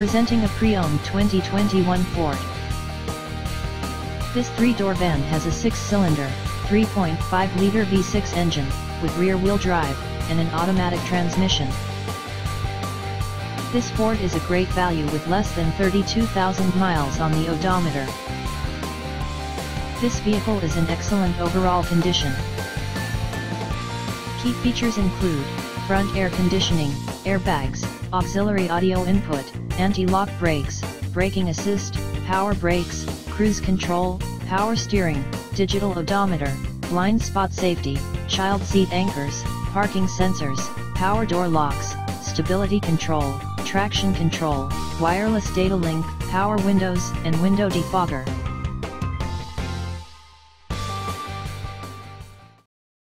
Presenting a pre-owned 2021 Ford. This three-door van has a six-cylinder, 3.5-liter V6 engine, with rear-wheel drive, and an automatic transmission. This Ford is a great value with less than 32,000 miles on the odometer. This vehicle is in excellent overall condition. Key features include, front air conditioning, airbags, auxiliary audio input, anti-lock brakes, braking assist, power brakes, cruise control, power steering, digital odometer, blind spot safety, child seat anchors, parking sensors, power door locks, stability control, traction control, wireless data link, power windows and window defogger.